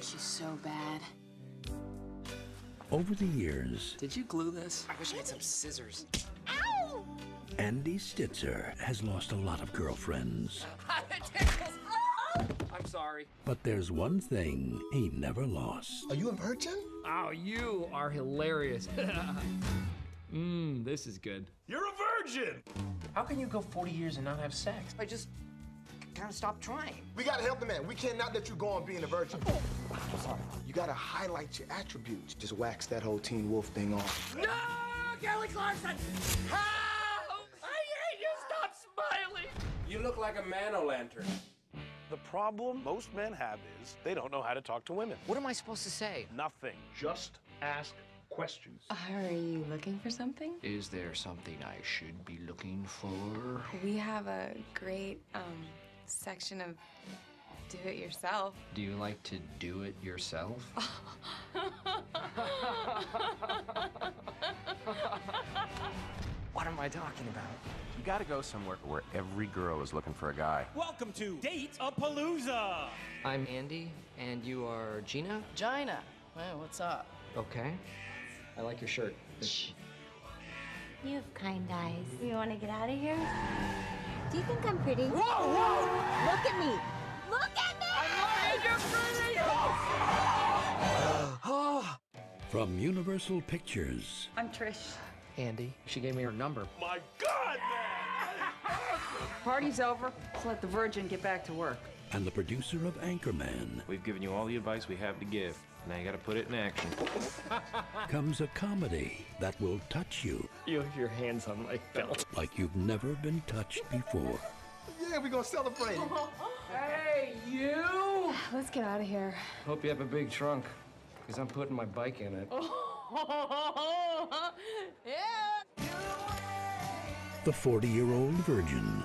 want you so bad. Over the years, Did you glue this? I wish I had some scissors. Ow! Andy Stitzer has lost a lot of girlfriends. it tickles. I'm sorry. But there's one thing he never lost. Are you a virgin? Oh, you are hilarious. Mmm, this is good. You're a virgin! How can you go 40 years and not have sex? I just kind of stopped trying. We gotta help the man. We cannot let you go on being a virgin. sorry. You gotta highlight your attributes. Just wax that whole Teen Wolf thing off. No, Kelly Clarkson! Help! I hate you. Stop smiling. You look like a man-o'-lantern. The problem most men have is they don't know how to talk to women. What am I supposed to say? Nothing. Just ask questions. Are you looking for something? Is there something I should be looking for? We have a great um, section of do it yourself. Do you like to do it yourself? what am I talking about? You gotta go somewhere where every girl is looking for a guy. Welcome to Date a Palooza. I'm Andy, and you are Gina? Gina. Well, what's up? Okay. I like your shirt. You have kind eyes. You want to get out of here? Do think I'm pretty? Whoa, whoa! Look at me! Look at me! Ah. From Universal Pictures, I'm Trish. Andy, she gave me her number. My God, man! Party's over. Let's let the virgin get back to work. and the producer of Anchorman, We've given you all the advice we have to give. Now you gotta put it in action. comes a comedy that will touch you You have your hands on my belt. like you've never been touched before. Yeah, we gonna celebrate. Hey, you! Let's get out of here. Hope you have a big trunk, because I'm putting my bike in it. yeah. The 40 Year Old Virgin,